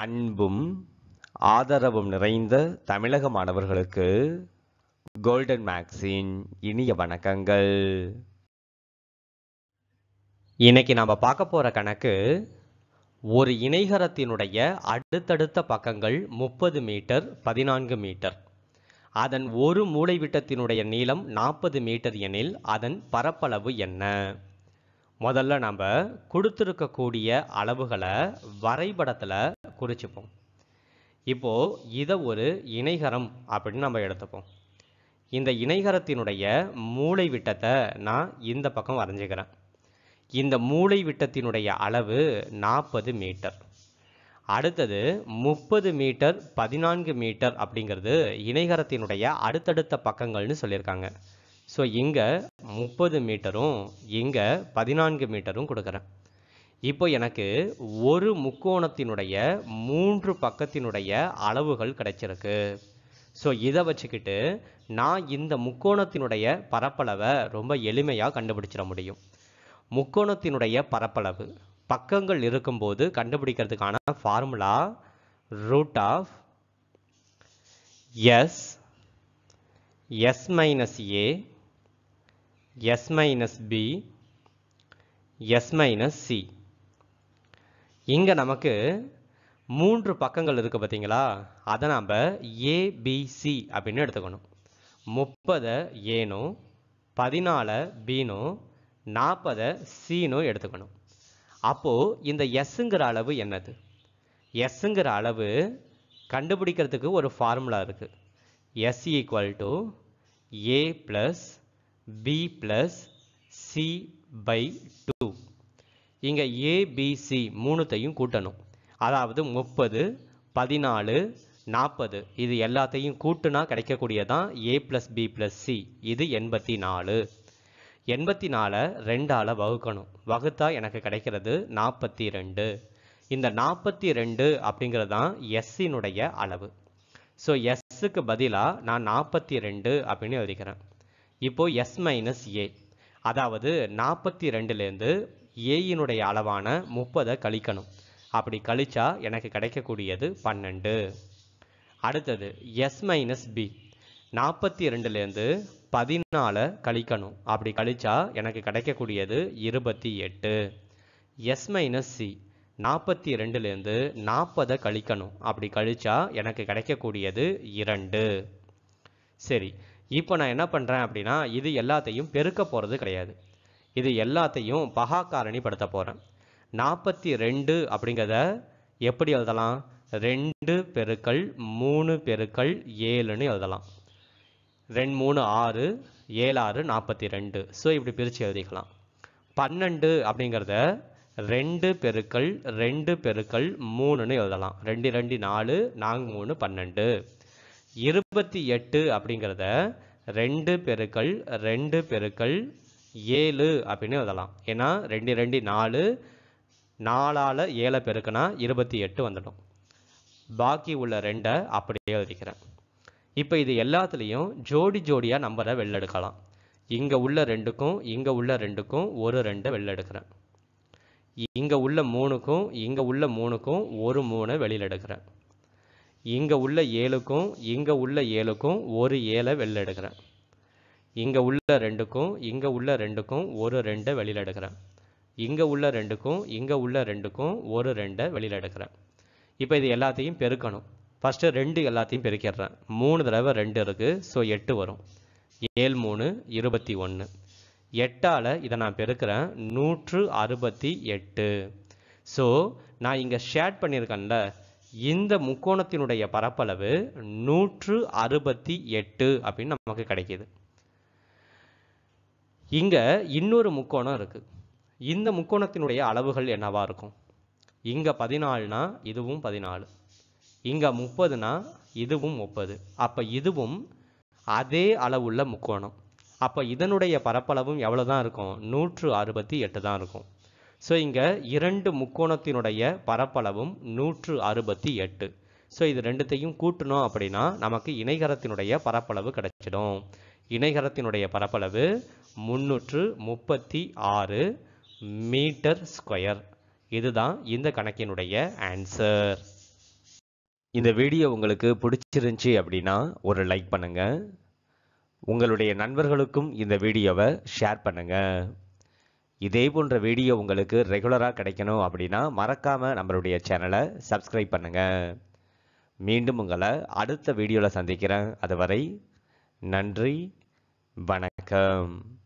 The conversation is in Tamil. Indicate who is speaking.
Speaker 1: அன்பும் ஆதரவும் நிறைந்த தமிழக மாணவர்களுக்கு கோல்டன் மேக்ஸின் இனிய வணக்கங்கள். இன்னைக்கு நாம் பார்க்க போற கணக்கு ஒரு இணைகரத்தினுடைய அடுத்தடுத்த பக்கங்கள் முப்பது மீட்டர் பதினான்கு மீட்டர். அதன் ஒரு மூளைவிட்டத்தினுடைய நீளம் நாற்பது மீட்டர் எனில் அதன் பரப்பளவு என்ன? முதல்ல நம்ம கொடுத்துருக்கக்கூடிய அளவுகளை வரைபடத்தில் குறிச்சுப்போம். இப்போது இதை ஒரு இணைகரம் அப்படின்னு நம்ம எடுத்துப்போம். இந்த இணைகரத்தினுடைய மூளை விட்டத்தை நான் இந்த பக்கம் வரைஞ்சிக்கிறேன். இந்த மூளை விட்டத்தினுடைய அளவு நாற்பது மீட்டர். அடுத்தது முப்பது மீட்டர் பதினான்கு மீட்டர் அப்படிங்கிறது இணைகரத்தினுடைய அடுத்தடுத்த பக்கங்கள்னு சொல்லியிருக்காங்க. ஸோ இங்கே முப்பது மீட்டரும் இங்கே பதினான்கு மீட்டரும் கொடுக்குறேன். இப்போ எனக்கு ஒரு முக்கோணத்தினுடைய மூன்று பக்கத்தினுடைய அளவுகள் கிடைச்சிருக்கு. ஸோ இதை வச்சுக்கிட்டு நான் இந்த முக்கோணத்தினுடைய பரப்பளவை ரொம்ப எளிமையாக கண்டுபிடிச்சிட முடியும். முக்கோணத்தினுடைய பரப்பளவு பக்கங்கள் இருக்கும்போது கண்டுபிடிக்கிறதுக்கான formula root of s s minus a s minus b s minus c இங்கே நமக்கு மூன்று பக்கங்கள் இருக்குது பார்த்தீங்களா அதை நாம் ஏபிசி அப்படின்னு எடுத்துக்கணும். முப்பதை ஏனும் பதினாலை பீனும் நாற்பதை சீனும் எடுத்துக்கணும். அப்போது இந்த எஸ்ஸுங்கிற அளவு என்னது? எஸ்ஸுங்கிற அளவு கண்டுபிடிக்கிறதுக்கு ஒரு ஃபார்முலா இருக்குது s equal to a plus b plus c by two இங்கே ஏபிசி மூணுத்தையும் கூட்டணும். அதாவது முப்பது பதினாலு நாற்பது இது எல்லாத்தையும் கூட்டுனா கிடைக்கக்கூடியதான் a plus b plus c இது எண்பத்தி நாலு எண்பத்தி நாலை ரெண்டால் வகுக்கணும். வகுத்தா எனக்கு கிடைக்கிறது நாற்பத்தி ரெண்டு இந்த நாற்பத்தி ரெண்டு அப்படிங்கிறது தான் எஸ்ஸினுடைய அளவு ஸோ எஸ்ஸுக்கு பதிலாக நான் நாற்பத்தி ரெண்டு அப்படின்னு எழுதிக்கிறேன். இப்போது எஸ் மைனஸ் ஏ அதாவது நாற்பத்தி ரெண்டுலேருந்து ஏயினுடைய அளவான முப்பதை கழிக்கணும். அப்படி கழிச்சா எனக்கு கிடைக்கக்கூடியது பன்னெண்டு. அடுத்தது எஸ் மைனஸ் பி நாற்பத்தி ரெண்டுலேருந்து பதினாலை கழிக்கணும். அப்படி கழிச்சா எனக்கு கிடைக்கக்கூடியது இருபத்தி எட்டு. எஸ் மைனஸ் சி நாற்பத்தி ரெண்டுலேருந்து நாற்பதை கழிக்கணும். அப்படி கழிச்சா எனக்கு கிடைக்கக்கூடியது இரண்டு. சரி இப்போ நான் என்ன பண்ணுறேன் அப்படின்னா இது எல்லாத்தையும் பெருக்க போகிறது கிடையாது. இது எல்லாத்தையும் பகாக்காரணிப்படுத்த போகிறேன் நாற்பத்தி ரெண்டு அப்படிங்கிறத எப்படி எழுதலாம்? ரெண்டு பெருக்கள் மூணு பெருக்கள் ஏழுன்னு எழுதலாம். ரெண்டு மூணு ஆறு ஏழு ஆறு நாற்பத்தி ரெண்டு ஸோ இப்படி பிரித்து எழுதிக்கலாம். பன்னெண்டு அப்படிங்கிறத ரெண்டு பெருக்கள் ரெண்டு பெருக்கள் மூணுன்னு எழுதலாம். ரெண்டு ரெண்டு நாலு நான்கு மூணு பன்னெண்டு. இருபத்தி எட்டு அப்படிங்கிறத ரெண்டு பெருக்கள் ரெண்டு பெருக்கள் ஏழு அப்படின்னு எழுதலாம். ஏன்னா ரெண்டு ரெண்டு நாலு நாலால் ஏழை பெருக்குனா இருபத்தி எட்டு வந்துடும். பாக்கி உள்ள ரெண்டை அப்படியே எழுதிக்கிறேன். இப்போ இது எல்லாத்துலேயும் ஜோடி ஜோடியாக நம்பரை வெளிலெடுக்கலாம் இங்கே உள்ள ரெண்டுக்கும் இங்கே உள்ள ரெண்டுக்கும் ஒரு ரெண்டை வெளிலெடுக்கிறேன் இங்கே உள்ள மூணுக்கும் இங்கே உள்ள மூணுக்கும் ஒரு மூணை வெளியில் எடுக்கிறேன் இங்கே உள்ள ஏழுக்கும் இங்கே உள்ள ஏழுக்கும் ஒரு ஏழை வெளியில் எடுக்கிறேன் இங்கே உள்ள ரெண்டுக்கும் இங்கே உள்ள ரெண்டுக்கும் ஒரு ரெண்டை வெளியில் எடுக்கிறேன் இங்கே உள்ள ரெண்டுக்கும் இங்கே உள்ள ரெண்டுக்கும் ஒரு ரெண்டை வெளியில் எடுக்கிறேன் இப்போ இது எல்லாத்தையும் பெருக்கணும். ஃபஸ்ட்டு ரெண்டு எல்லாத்தையும் பெருக்கிடுறேன். மூணு தடவை ரெண்டு இருக்குது ஸோ எட்டு வரும். ஏழு மூணு இருபத்தி ஒன்று எட்டால் இதை நான் பெருக்கிறேன். நூற்று அறுபத்தி எட்டு. ஸோ நான் இங்கே ஷேட் பண்ணியிருக்கேன்ல இந்த முக்கோணத்தினுடைய பரப்பளவு நூற்று அறுபத்தி எட்டு அப்படின்னு நமக்கு கிடைக்கிது. இங்கே இன்னொரு முக்கோணம் இருக்குது இந்த முக்கோணத்தினுடைய அளவுகள் என்னவாக இருக்கும்? இங்கே பதினாலுனா இதுவும் பதினாலு. இங்கே முப்பதுனா இதுவும் முப்பது. அப்போ இதுவும் அதே அளவுள்ள முக்கோணம். அப்போ இதனுடைய பரப்பளவும் எவ்வளோ தான் இருக்கும்? நூற்று அறுபத்தி எட்டு தான் இருக்கும். ஸோ இங்கே இரண்டு முக்கோணத்தினுடைய பரப்பளவும் நூற்று அறுபத்தி எட்டு. ஸோ இது ரெண்டுத்தையும் கூட்டணும் அப்படின்னா நமக்கு இணைகரத்தினுடைய பரப்பளவு கிடைச்சிடும். இணைகரத்தினுடைய பரப்பளவு முன்னூற்று முப்பத்தி ஆறு மீட்டர் ஸ்கொயர். இதுதான் இந்த கணக்கினுடைய ஆன்சர். இந்த வீடியோ உங்களுக்கு பிடிச்சிருந்துச்சி அப்படின்னா ஒரு லைக் பண்ணுங்க. உங்களுடைய நண்பர்களுக்கும் இந்த வீடியோவை ஷேர் பண்ணுங்க. இதே போன்ற வீடியோ உங்களுக்கு ரெகுலராக கிடைக்கணும் அப்படின்னா மறக்காமல் நம்மளுடைய சேனலை சப்ஸ்கிரைப் பண்ணுங்க. மீண்டும் உங்களை அடுத்த வீடியோவில் சந்திக்கிறேன். அதுவரை நன்றி வணக்கம்.